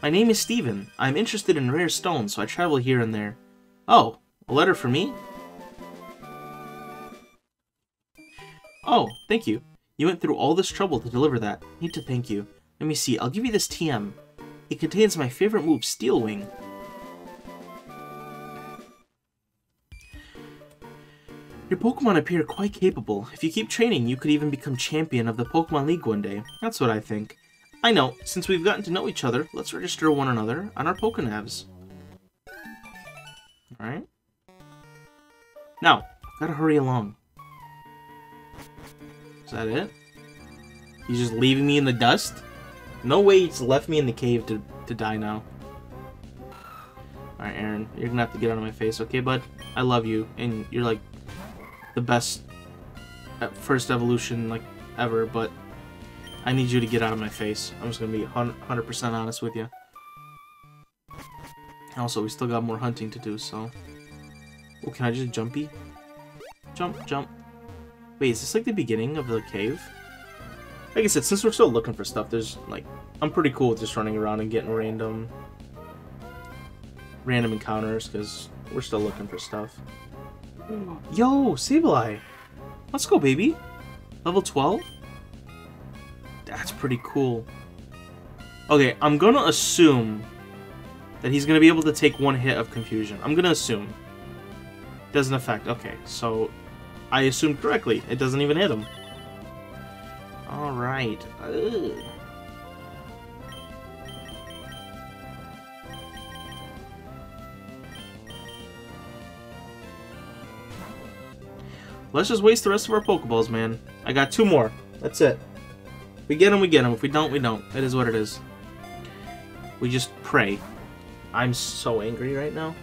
My name is Steven. I'm interested in rare stones, so I travel here and there. Oh, a letter for me? Oh, thank you. You went through all this trouble to deliver that. Need to thank you. Let me see, I'll give you this TM. It contains my favorite move, Steel Wing. Your Pokemon appear quite capable. If you keep training, you could even become champion of the Pokemon League one day. That's what I think. I know, since we've gotten to know each other, let's register one another on our Pokenavs. Alright. Now, gotta hurry along. Is that it? He's just leaving me in the dust? No way he's left me in the cave to, to die now. Alright, Aron, you're gonna have to get out of my face, okay, bud? I love you, and you're like the best first evolution like ever, but I need you to get out of my face. I'm just gonna be 100% honest with you. Also, we still got more hunting to do, so... Oh, can I just jumpy? Jump, jump. Wait, is this like the beginning of the cave? Like I said, since we're still looking for stuff, there's like... I'm pretty cool with just running around and getting random... Random encounters, because we're still looking for stuff. Yo, Sableye! Let's go, baby! Level 12? That's pretty cool. Okay, I'm gonna assume that he's gonna be able to take one hit of confusion. I'm gonna assume. Doesn't affect. Okay, so I assumed correctly. It doesn't even hit him. Alright. Let's just waste the rest of our Pokeballs, man. I got two more. That's it. We get them, we get them. If we don't, we don't. It is what it is. We just pray. I'm so angry right now.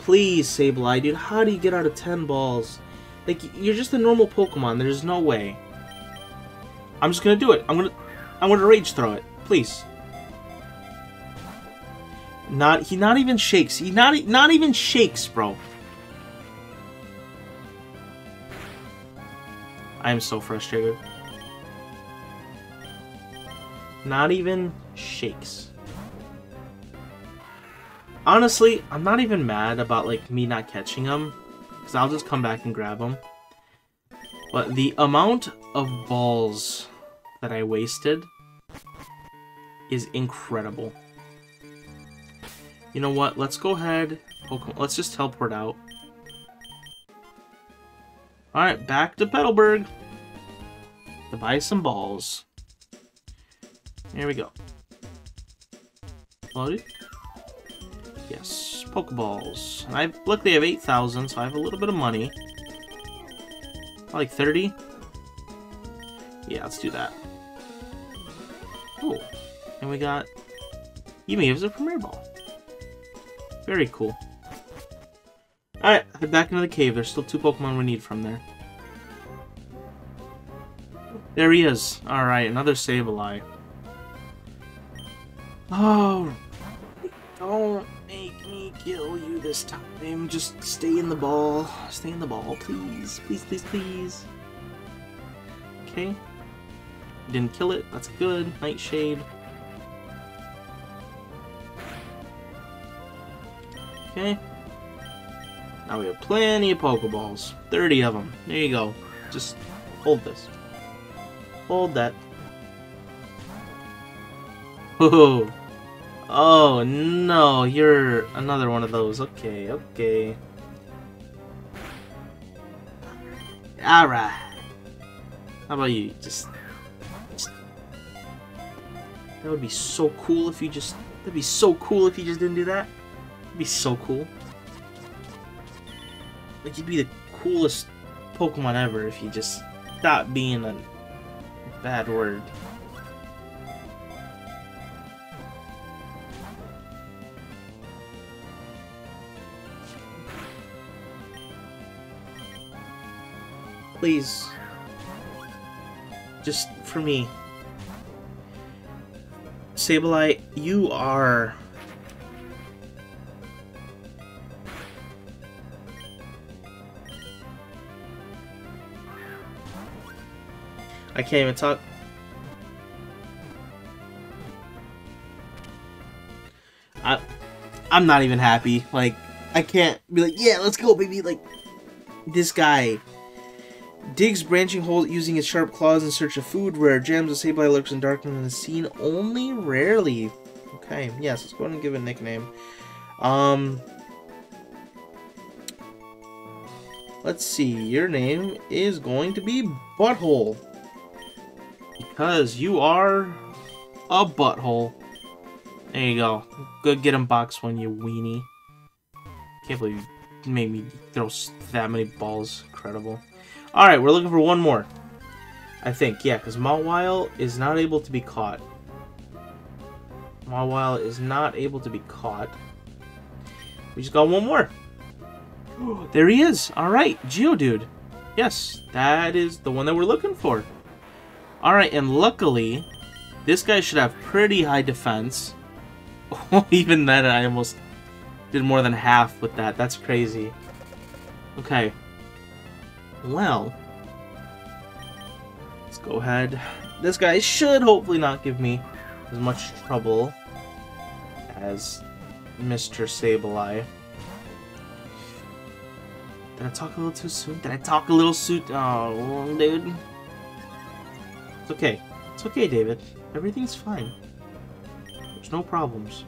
Please, Sableye, dude, how do you get out of 10 balls? Like, you're just a normal Pokemon. There's no way. I'm just gonna do it. I'm gonna... I'm gonna Rage Throw it. Please. Not... He not even shakes. He not... Not even shakes, bro. I am so frustrated. Not even shakes. Honestly, I'm not even mad about like me not catching them, because I'll just come back and grab them. But the amount of balls that I wasted is incredible. You know what? Let's go ahead. Oh, Pokemon. Let's just teleport out. Alright, back to Petalburg to buy some balls. Here we go. Loaded? Yes, Pokeballs. And I luckily have 8,000, so I have a little bit of money. Like 30? Yeah, let's do that. Oh, and we got Yumi gives a Premier Ball. Very cool. Alright, head back into the cave. There's still two Pokemon we need from there. There he is. Alright, another Sableye. Oh, don't make me kill you this time. Just stay in the ball. Stay in the ball, please. Please, please, please. Okay. Didn't kill it. That's good. Nightshade. Okay. Now we have plenty of Pokeballs. 30 of them. There you go. Just hold this. Hold that. Oh, oh no, you're another one of those. Okay, okay. Alright. How about you? Just, just... That would be so cool if you just... That'd be so cool if you just didn't do that. It'd be so cool. Like, you'd be the coolest Pokemon ever if you just stopped being a bad word. Please. Just for me. Sableye, you are I can't even talk. I, I'm not even happy. Like, I can't be like, yeah, let's go, baby. Like, this guy digs branching holes using his sharp claws in search of food. Rare gems, a sableye lurks in darkness and is seen only rarely. Okay, yes, let's go ahead and give it a nickname. Um, let's see. Your name is going to be Butthole because you are a butthole. There you go. Good get him box one, you weenie. Can't believe made me throw that many balls. Incredible. Alright, we're looking for one more. I think, yeah, because Mawile is not able to be caught. Mawile is not able to be caught. We just got one more. there he is. Alright, Geodude. Yes, that is the one that we're looking for. Alright, and luckily, this guy should have pretty high defense. Even then, I almost did more than half with that. That's crazy. Okay. Well. Let's go ahead. This guy should hopefully not give me as much trouble as Mr. Sableye. Did I talk a little too soon? Did I talk a little soon? Oh, dude. It's okay. It's okay, David. Everything's fine. There's no problems.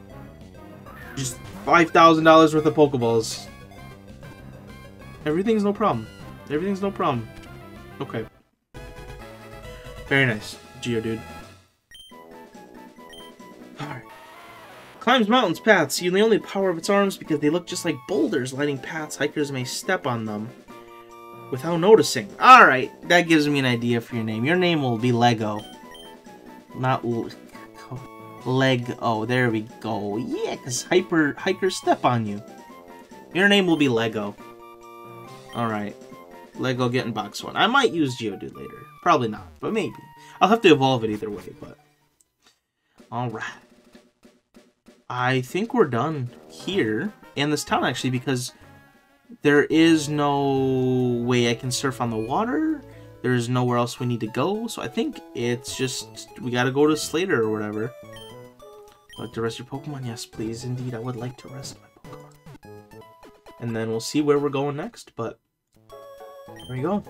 Just $5,000 worth of Pokeballs. Everything's no problem. Everything's no problem. Okay. Very nice, Geodude. Alright. Climbs mountains paths using the only power of its arms because they look just like boulders lighting paths hikers may step on them without noticing. Alright, that gives me an idea for your name. Your name will be Lego. Not Leg. Oh, there we go. Yeah, because hyper hikers step on you. Your name will be Lego. Alright. Lego getting box one. I might use Geodude later. Probably not, but maybe. I'll have to evolve it either way, but... Alright. I think we're done here, and this town actually, because there is no way I can surf on the water. There's nowhere else we need to go. So I think it's just, we gotta go to Slater or whatever. Like to rest your Pokemon? Yes, please. Indeed, I would like to rest my Pokemon. And then we'll see where we're going next, but there we go.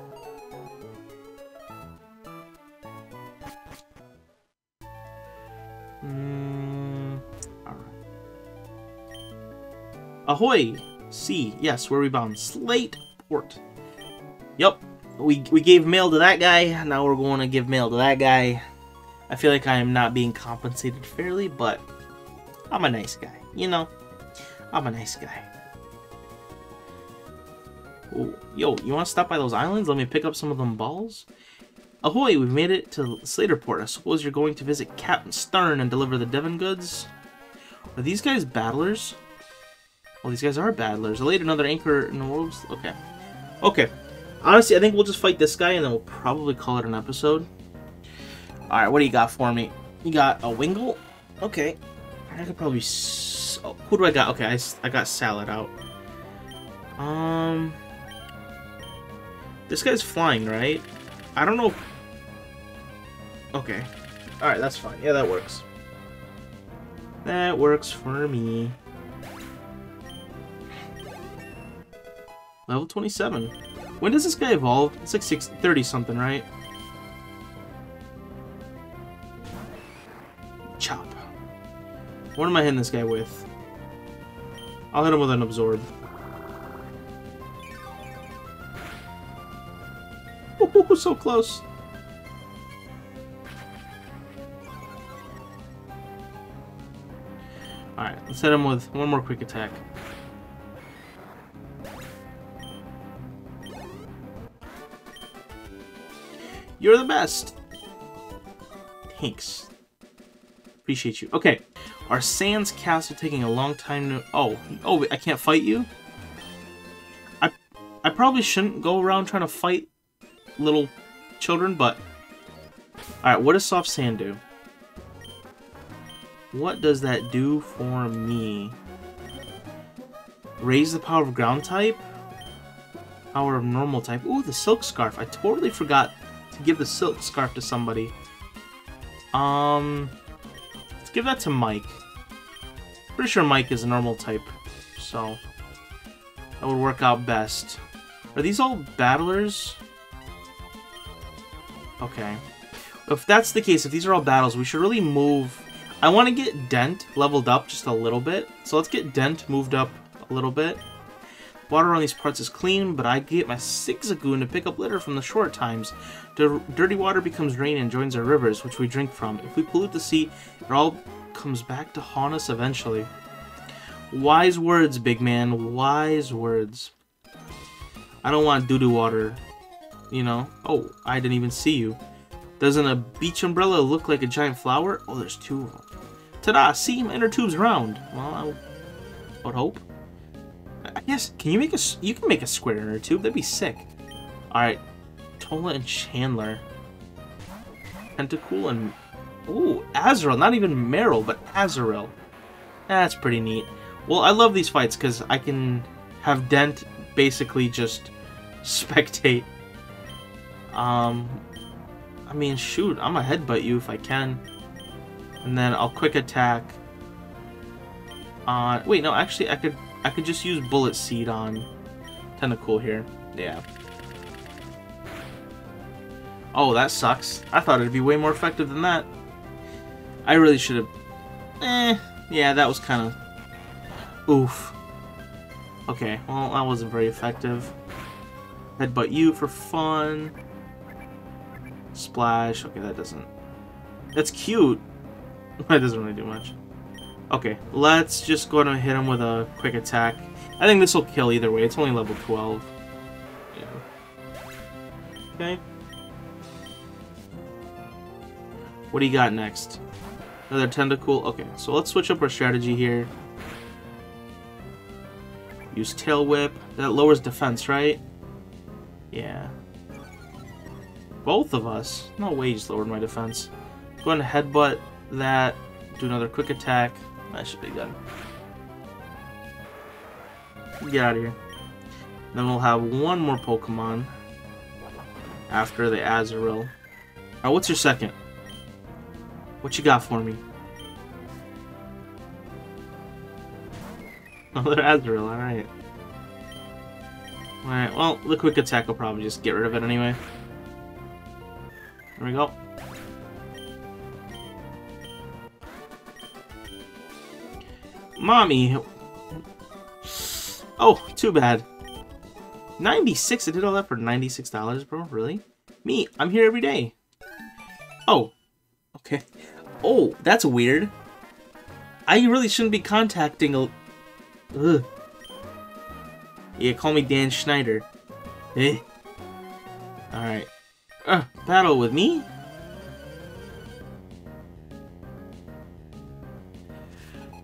Mm, Ahoy! C. Yes, where we bound? Slate Port. Yep. We, we gave mail to that guy. Now we're going to give mail to that guy. I feel like I am not being compensated fairly, but I'm a nice guy. You know? I'm a nice guy. Ooh. Yo, you want to stop by those islands? Let me pick up some of them balls? Ahoy, we've made it to Slateport. I suppose you're going to visit Captain Stern and deliver the Devon goods? Are these guys battlers? Well, these guys are battlers. I laid another anchor in the world. Okay. Okay. Honestly, I think we'll just fight this guy and then we'll probably call it an episode. Alright, what do you got for me? You got a Wingull? Okay. I could probably... Oh, who do I got? Okay, I, I got Salad out. Um... This guy's flying, right? I don't know... Okay. Alright, that's fine. Yeah, that works. That works for me. Level 27. When does this guy evolve? It's like 6, 30 something, right? What am I hitting this guy with? I'll hit him with an absorb. Ooh, so close. Alright, let's hit him with one more quick attack. You're the best. Thanks. Appreciate you. Okay. Our Sands Castle taking a long time to... Oh. Oh, I can't fight you? I, I probably shouldn't go around trying to fight little children, but... Alright, what does Soft Sand do? What does that do for me? Raise the power of ground type? Power of normal type. Ooh, the Silk Scarf. I totally forgot to give the silk scarf to somebody. Um, give that to Mike. Pretty sure Mike is a normal type, so that would work out best. Are these all battlers? Okay. If that's the case, if these are all battles, we should really move... I want to get Dent leveled up just a little bit. So let's get Dent moved up a little bit. Water on these parts is clean, but I get my Zigzagoon to pick up litter from the shore times. The dirty water becomes rain and joins our rivers, which we drink from. If we pollute the sea, it all comes back to haunt us eventually. Wise words, big man. Wise words. I don't want doo-doo water. You know? Oh, I didn't even see you. Doesn't a beach umbrella look like a giant flower? Oh, there's two of them. Ta-da! See, my inner tube's round. Well, I would hope. Guess, can you make a, you can make a square inner tube? That'd be sick. Alright, Tola and Chandler. Tentacool and, ooh, Azurill. Not even Marill, but Azurill. That's pretty neat. Well, I love these fights because I can have Dent basically just spectate. Um, I mean, shoot, I'm gonna headbutt you if I can. And then I'll quick attack on... Wait, no, actually, I could I could just use Bullet Seed on Tentacool here. Yeah. Oh, that sucks. I thought it'd be way more effective than that. I really should have... Eh, yeah, that was kind of... Oof. Okay, well, that wasn't very effective. Headbutt you for fun. Splash. Okay, that doesn't... That's cute. that doesn't really do much. Okay, let's just go and hit him with a quick attack. I think this will kill either way. It's only level 12. Yeah. Okay. What do you got next? Another Tentacool? Okay, so let's switch up our strategy here. Use Tail Whip. That lowers defense, right? Yeah. Both of us? No way he's lowered my defense. Go ahead and headbutt that. Do another quick attack. That should be good. Get out of here. Then we'll have one more Pokemon after the Azurill. Alright, what's your second? What you got for me? Another Azurill, alright. Alright, well, the quick attack will probably just get rid of it anyway. There we go. Mommy! Oh, too bad. 96? I did all that for $96, bro? Really? Me, I'm here every day. Oh. Okay. Oh, that's weird. I really shouldn't be contacting a... Ugh. Yeah, call me Dan Schneider. Eh. Alright. Uh, battle with me?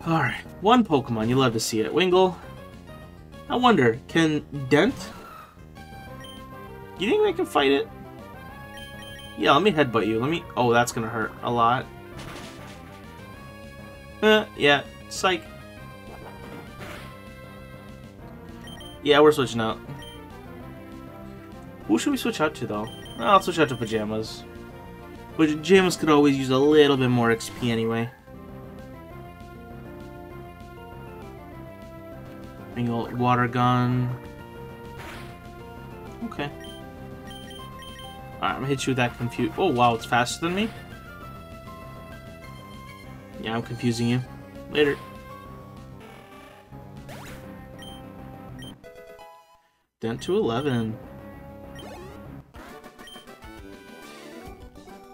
Alright, one Pokemon, you love to see it. Wingull. I wonder, can Dent? You think they can fight it? Yeah, let me headbutt you. Let me... Oh, that's gonna hurt a lot. Uh, yeah, psych. Yeah, we're switching out. Who should we switch out to, though? I'll switch out to Pajamas. Pajamas could always use a little bit more XP anyway. Water gun. Okay. Alright, I'm gonna hit you with that confuse. Oh wow, it's faster than me? Yeah, I'm confusing you. Later. Down to 11.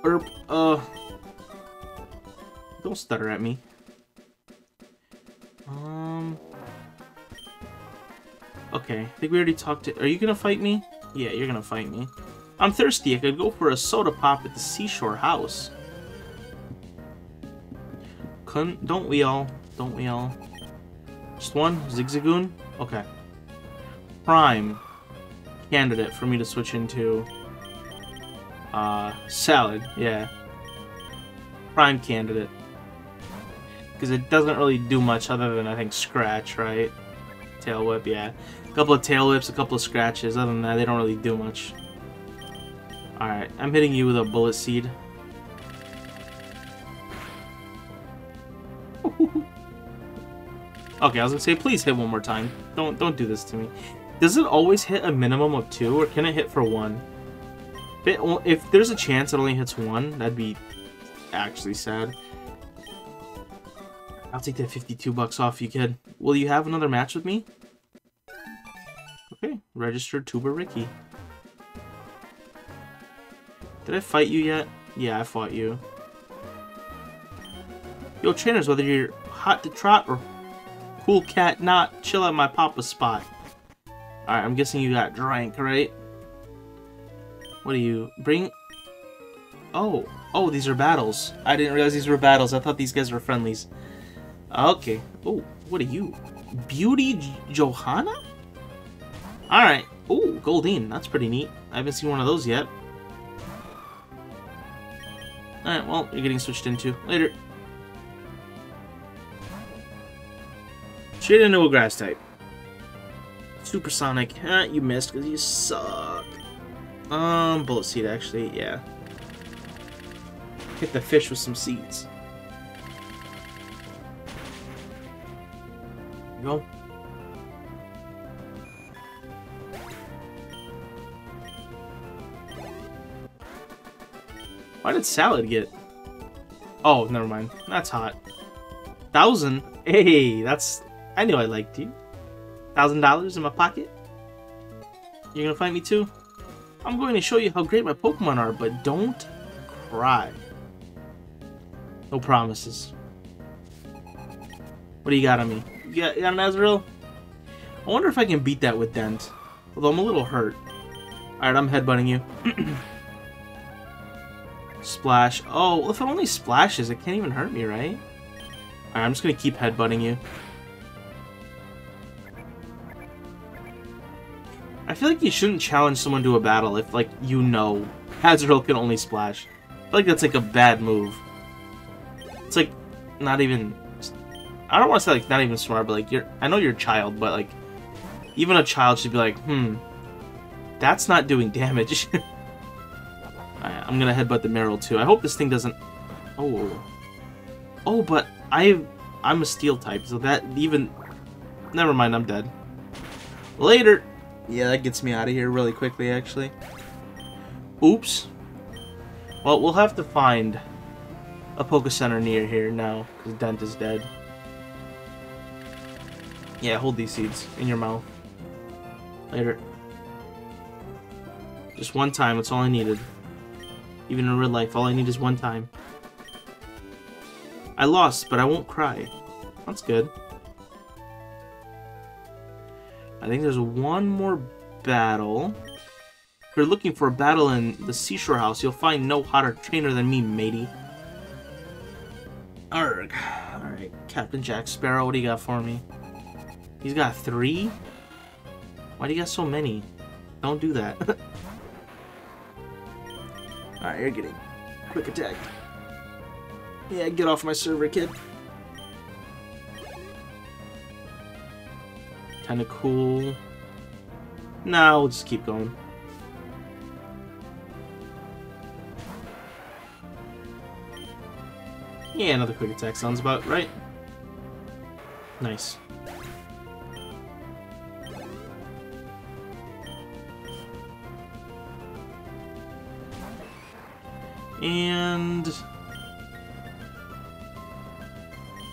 Erp, uh... Don't stutter at me. Okay, I think we already talked to- Are you gonna fight me? Yeah, you're gonna fight me. I'm thirsty. I could go for a soda pop at the seashore house. Couldn't- Don't we all? Don't we all? Just one? Zigzagoon? Okay. Prime. Candidate for me to switch into. Uh, salad. Yeah. Prime candidate. Because it doesn't really do much other than, I think, scratch, right? Tail whip, yeah. Couple of tail whips, a couple of scratches. Other than that, they don't really do much. Alright, I'm hitting you with a bullet seed. Okay, I was gonna say, please hit one more time. Don't don't do this to me. Does it always hit a minimum of two, or can it hit for one? If, it, if there's a chance it only hits one, that'd be actually sad. I'll take that 52 bucks off you, kid. Will you have another match with me? Okay, registered tuber Ricky. Did I fight you yet? Yeah, I fought you. Yo, trainers, whether you're hot to trot or cool cat not, chill at my papa spot. Alright, I'm guessing you got drank, right? What do you... Bring... Oh. Oh, these are battles. I didn't realize these were battles. I thought these guys were friendlies. Okay. Oh, what are you? Beauty Johanna? Alright. Oh, Goldeen. That's pretty neat. I haven't seen one of those yet. Alright, well, you're getting switched into. Later. Straight into a grass type. Supersonic. Huh, you missed because you suck. Um, bullet seed actually, yeah. Hit the fish with some seeds. Go. Why did salad get? Oh, never mind. That's hot. Thousand? Hey, that's... I knew I liked you. Thousand dollars in my pocket? You're gonna fight me too? I'm going to show you how great my Pokemon are, but don't cry. No promises. What do you got on me? You got, you got an Azurill? I wonder if I can beat that with Dent. Although I'm a little hurt. Alright, I'm headbutting you. Splash. Oh, if it only splashes, it can't even hurt me, right? Alright, I'm just gonna keep headbutting you. I feel like you shouldn't challenge someone to a battle if, like, you know Azurill can only splash. I feel like that's, like, a bad move. It's, like, not even... I don't want to say, like, not even smart, but, like, you're... I know you're a child, but, like, even a child should be like, hmm, that's not doing damage. I'm gonna headbutt the Marill, too. I hope this thing doesn't... Oh. Oh, but I... I'm a steel type, so that even... Never mind, I'm dead. Later! Yeah, that gets me out of here really quickly, actually. Oops. Well, we'll have to find a Poke Center near here now, because Dent is dead. Yeah, hold these seeds in your mouth. Later. Just one time, that's all I needed. Even in real life, all I need is one time. I lost, but I won't cry. That's good. I think there's one more battle. If you're looking for a battle in the Seashore House, you'll find no hotter trainer than me, matey. Arg. Alright, Captain Jack Sparrow, what do you got for me? He's got three? Why do you got so many? Don't do that. Alright, you're getting quick attack. Yeah, get off my server, kid. Kind of cool. No, we'll just keep going. Yeah, another quick attack sounds about right. Nice. And...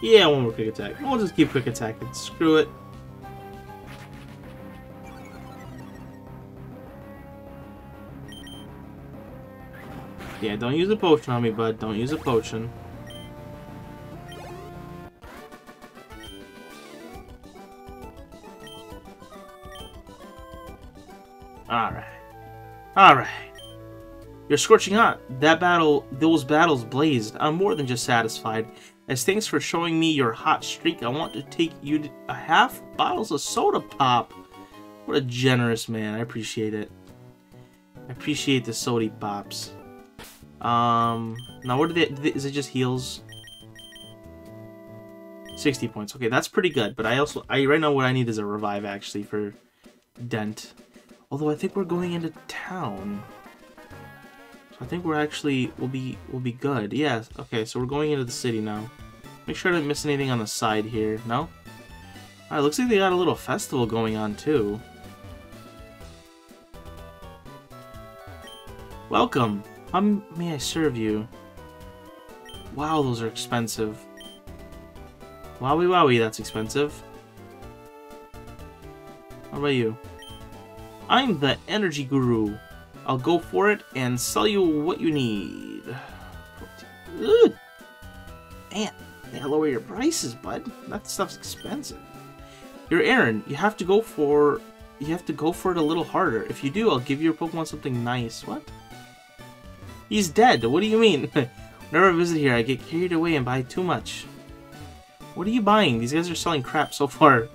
Yeah, one more quick attack. We'll just keep quick attacking. Screw it. Yeah, don't use a potion on me, bud. Don't use a potion. Alright. Alright. You're scorching hot. That battle, those battles blazed. I'm more than just satisfied. As thanks for showing me your hot streak, I want to take you a half bottles of soda pop. What a generous man. I appreciate it. I appreciate the soda pops. Um, now what they, is it just heals? 60 points. Okay, that's pretty good, but I also, I right now what I need is a revive, actually, for Dent. Although I think we're going into town. So I think we're actually, we'll be, we'll be good. Yeah, okay, so we're going into the city now. Make sure I don't miss anything on the side here. No? Alright, looks like they got a little festival going on too. Welcome! How may I serve you? Wow, those are expensive. Wowie wowie, that's expensive. How about you? I'm the energy guru. I'll go for it and sell you what you need. Ugh. Man, they lower your prices, bud. That stuff's expensive. You're Aaron. You have to go for you have to go for it a little harder. If you do, I'll give your Pokemon something nice. What? He's dead. What do you mean? Whenever I visit here, I get carried away and buy too much. What are you buying? These guys are selling crap so far.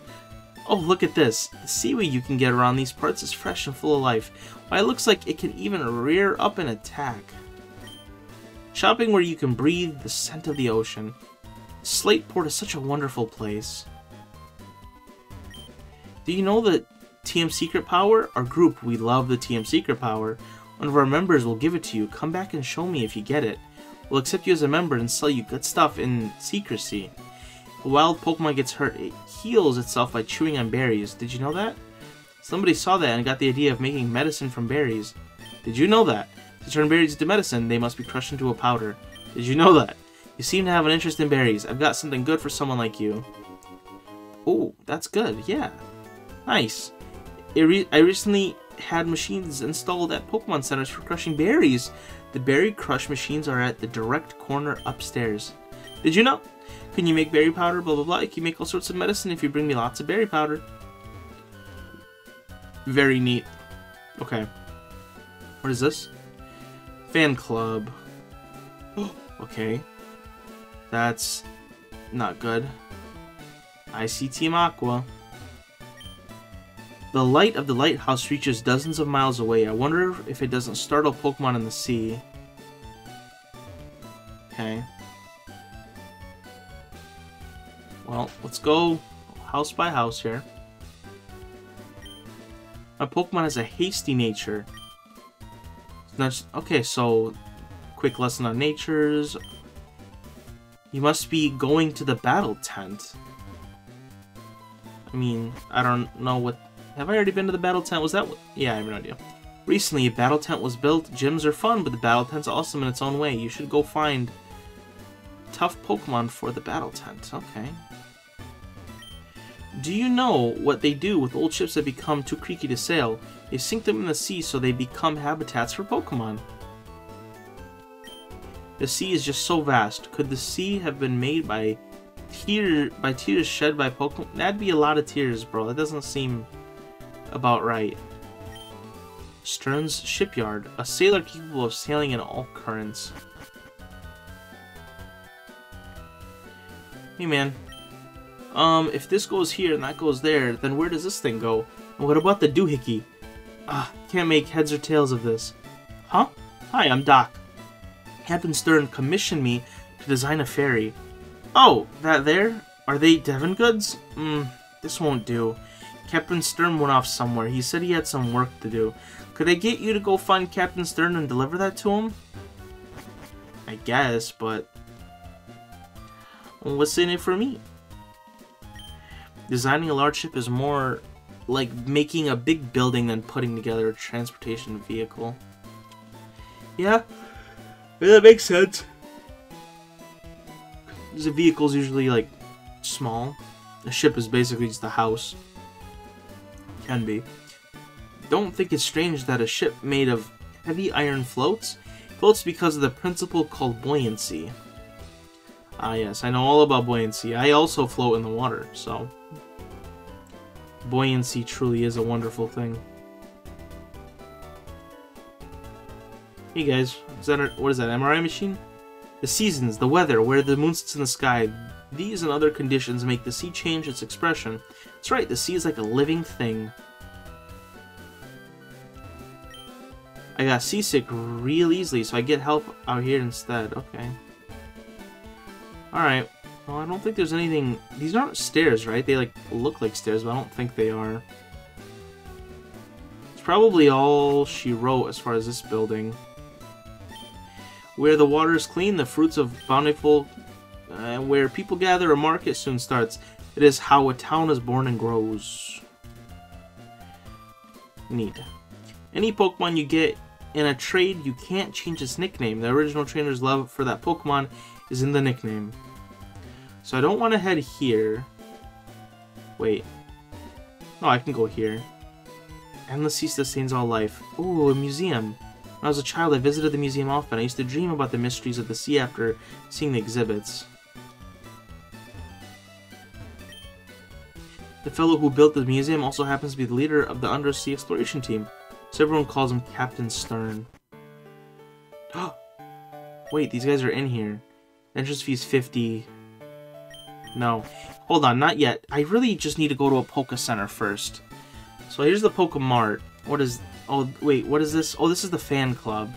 Oh, look at this. The seaweed you can get around these parts is fresh and full of life. Why, it looks like it can even rear up and attack. Shopping where you can breathe the scent of the ocean. Slateport is such a wonderful place. Do you know that TM Secret Power? Our group, we love the TM Secret Power. One of our members will give it to you. Come back and show me if you get it. We'll accept you as a member and sell you good stuff in secrecy. Wild Pokemon gets hurt, it heals itself by chewing on berries. Did you know that? Somebody saw that and got the idea of making medicine from berries. Did you know that? To turn berries into medicine, they must be crushed into a powder. Did you know that? You seem to have an interest in berries. I've got something good for someone like you. Oh, that's good. Yeah. Nice. Re I recently had machines installed at Pokemon centers for crushing berries. The berry crush machines are at the direct corner upstairs. Did you know? Can you make berry powder? Blah blah blah. Can You make all sorts of medicine if you bring me lots of berry powder. Very neat. Okay. What is this? Fan club. okay. That's not good. I see Team Aqua. The light of the lighthouse reaches dozens of miles away. I wonder if it doesn't startle Pokemon in the sea. Okay. Well, let's go house by house here. My Pokemon has a hasty nature. Okay, so quick lesson on natures. You must be going to the battle tent. I mean, I don't know what have I already been to the battle tent? Was that... Yeah, I have no idea. Recently, a battle tent was built. Gyms are fun, but the battle tent's awesome in its own way. You should go find tough Pokemon for the battle tent. Okay. Do you know what they do with old ships that become too creaky to sail? They sink them in the sea so they become habitats for Pokemon. The sea is just so vast. Could the sea have been made by tear by tears shed by Pokemon? That'd be a lot of tears, bro. That doesn't seem about right. Stern's Shipyard, a sailor capable of sailing in all currents. Hey man, um, if this goes here and that goes there, then where does this thing go? And what about the doohickey? Ah, can't make heads or tails of this. Huh? Hi, I'm Doc. Captain Stern commissioned me to design a ferry. Oh, that there? Are they Devon goods? Hmm, this won't do. Captain Stern went off somewhere. He said he had some work to do. Could I get you to go find Captain Stern and deliver that to him? I guess, but... What's in it for me? Designing a large ship is more like making a big building than putting together a transportation vehicle. Yeah, yeah that makes sense. The vehicle's usually like small. A ship is basically just a house can be. Don't think it's strange that a ship made of heavy iron floats? Floats because of the principle called buoyancy. Ah yes, I know all about buoyancy. I also float in the water, so... Buoyancy truly is a wonderful thing. Hey guys, is that what is that, MRI machine? The seasons, the weather, where the moon sits in the sky, these and other conditions make the sea change its expression. That's right, the sea is like a living thing. I got seasick real easily, so I get help out here instead. Okay. Alright. Well, I don't think there's anything... These aren't stairs, right? They, like, look like stairs, but I don't think they are. It's probably all she wrote as far as this building. Where the water is clean, the fruits of bountiful... Uh, where people gather, a market soon starts. It is how a town is born and grows. Neat. Any Pokemon you get in a trade, you can't change its nickname. The original trainer's love for that Pokemon is in the nickname. So I don't want to head here. Wait. No, I can go here. Sea sustains all life. Ooh, a museum. When I was a child, I visited the museum often. I used to dream about the mysteries of the sea after seeing the exhibits. The fellow who built the museum also happens to be the leader of the undersea exploration team, so everyone calls him Captain Stern. Wait, these guys are in here. Entrance fee is 50. No. Hold on, not yet. I really just need to go to a Poke Center first. So here's the Pokemart. What is... Oh, wait, what is this? Oh, this is the fan club.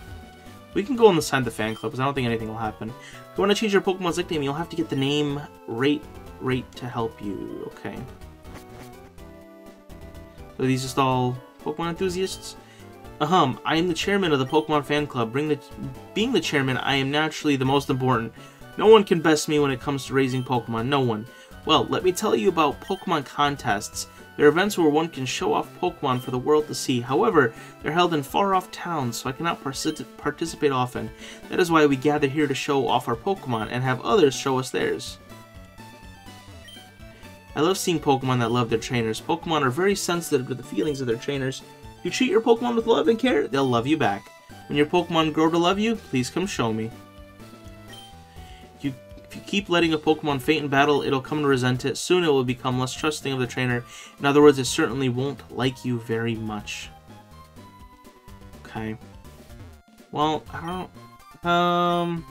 We can go inside the fan club, because I don't think anything will happen. If you want to change your Pokemon's nickname, you'll have to get the name Rate Rate to help you. Okay. So these just all Pokemon enthusiasts? Ahem, I am the chairman of the Pokemon fan club. Bring the, being the chairman, I am naturally the most important. No one can best me when it comes to raising Pokemon, no one. Well, let me tell you about Pokemon contests. They're events where one can show off Pokemon for the world to see. However, they're held in far-off towns, so I cannot participate often. That is why we gather here to show off our Pokemon and have others show us theirs. I love seeing Pokemon that love their trainers. Pokemon are very sensitive to the feelings of their trainers. If you treat your Pokemon with love and care, they'll love you back. When your Pokemon grow to love you, please come show me. If you, keep letting a Pokemon faint in battle, it'll come to resent it. Soon it will become less trusting of the trainer. In other words, it certainly won't like you very much. Okay. Well, I don't... Um...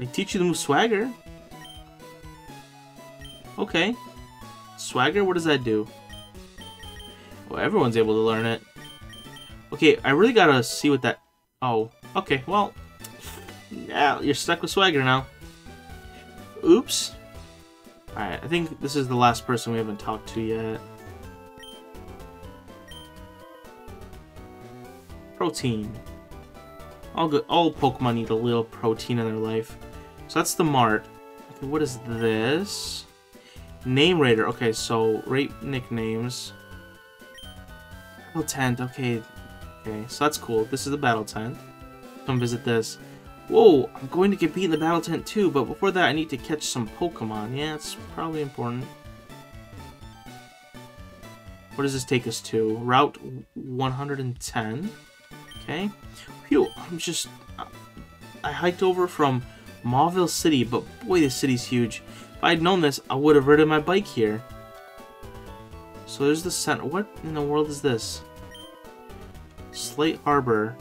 I teach you the move Swagger. Okay. Swagger, what does that do? Well, everyone's able to learn it. Okay, I really gotta see what that... Oh, okay, well... Yeah, you're stuck with Swagger now. Oops. Alright, I think this is the last person we haven't talked to yet. Protein. All good. All Pokemon need a little protein in their life. So that's the Mart. Okay, what is this? Name Rater. Okay, so rate nicknames. Tent. Okay, okay. So that's cool. This is the battle tent. Come visit this. Whoa, I'm going to compete in the battle tent too, but before that I need to catch some Pokemon. Yeah, it's probably important. What does this take us to? Route 110. Okay. Phew, I'm just... I hiked over from Mauville City, but boy, this city's huge. If I'd known this, I would have ridden my bike here. So there's the center. What in the world is this? Slate Harbor.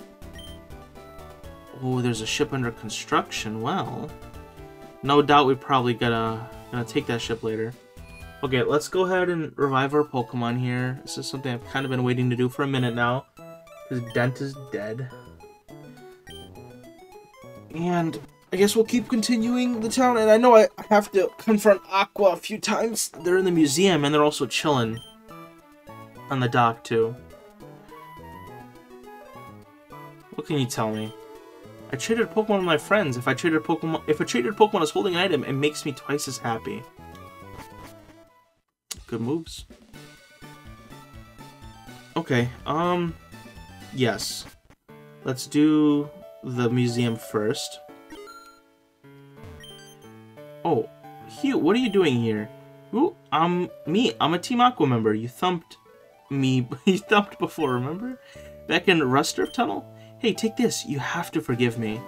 Oh, there's a ship under construction. Well, no doubt we probably gonna gonna take that ship later. Okay, let's go ahead and revive our Pokemon here. This is something I've kind of been waiting to do for a minute now. Because Dent is dead. And I guess we'll keep continuing the town. And I know I have to confront Aqua a few times. They're in the museum and they're also chilling on the dock too. What can you tell me? I traded Pokemon with my friends. If I traded Pokemon, if a traded Pokemon is holding an item, it makes me twice as happy. Good moves. Okay, um, yes. Let's do the museum first. Oh, Hugh, what are you doing here? Ooh, I'm me. I'm a Team Aqua member. You thumped me. you thumped before, remember? Back in Rusturf Tunnel? Hey, take this. You have to forgive me.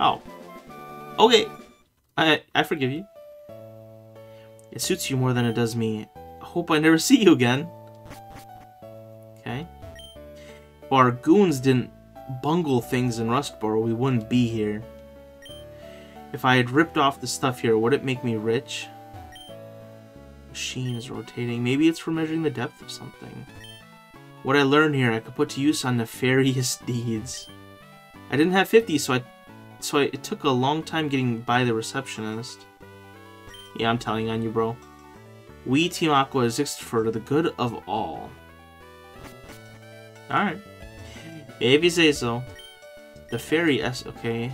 Oh. Okay. I, I forgive you. It suits you more than it does me. I hope I never see you again. Okay. If our goons didn't bungle things in Rustboro, we wouldn't be here. If I had ripped off the stuff here, would it make me rich? Machine is rotating. Maybe it's for measuring the depth of something. What I learned here, I could put to use on nefarious deeds. I didn't have 50, so I, so I, it took a long time getting by the receptionist. Yeah, I'm telling on you, bro. We, Team Aqua, exist for the good of all. Alright. You say so. The fairy S. Okay.